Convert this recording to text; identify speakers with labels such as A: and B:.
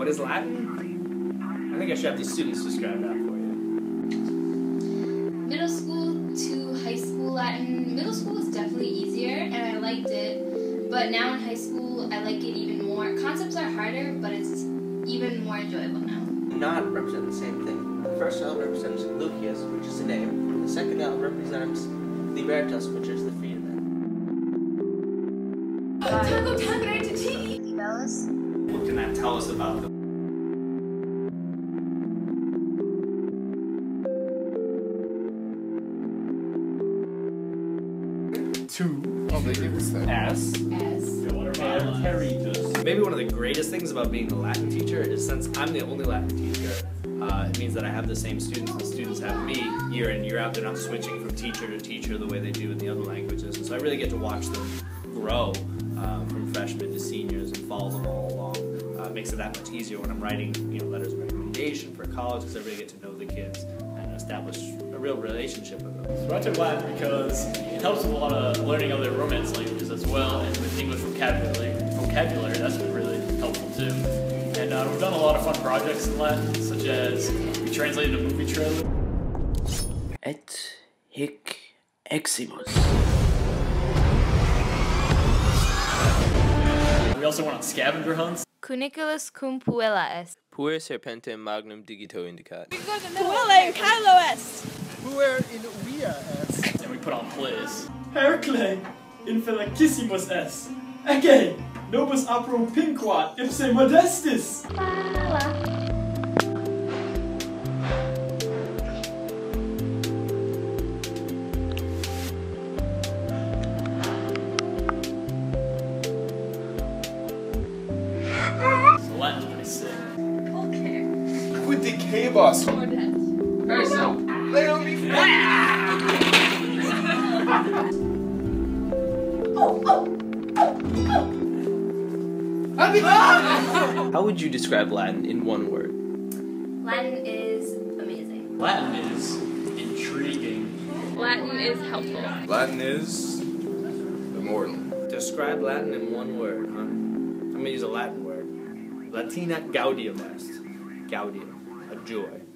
A: What is Latin? I think I should have the students describe that for you.
B: Middle school to high school Latin. Middle school was definitely easier and I liked it. But now in high school, I like it even more. Concepts are harder, but it's even more enjoyable now.
C: Not represent the same thing. The first L represents Lucius, which is the name, and the second L represents Libertas, which is the freedom.
A: What can that tell us about them?
D: Two of the Ibsen.
A: S. Maybe one of the greatest things about being a Latin teacher is since I'm the only Latin teacher, uh, it means that I have the same students. The students have me year in, year out. They're not switching from teacher to teacher the way they do in the other languages. And so I really get to watch them grow uh, from freshmen to seniors and follow them all along. Uh, it makes it that much easier when I'm writing you know, letters of recommendation for college because I really get to know the kids and establish a real relationship with them.
E: So I took Latin because it helps with a lot of learning other Romance languages as well, and with English vocabulary. Vocabulary that's been really helpful too. And uh, we've done a lot of fun projects in Latin, such as we translated a movie trailer.
C: Et hic eximus.
E: We also went on scavenger hunts.
F: Cuniculus cum puella est.
G: Puer serpentem magnum digito indicat.
H: Puella Kylo est.
D: Puer in via est.
E: and we put on plays. Hercle, infelixissimus est. Ege, nobis apro pinquat ipse Modestus.
D: Quid decebus.
G: How would you describe Latin in one word?
B: Latin is amazing.
E: Latin is intriguing.
F: Latin is helpful.
D: Latin is immortal.
A: Describe Latin in one word, huh? I'm gonna use a Latin word. Latina gaudium est. Gaudium, a joy.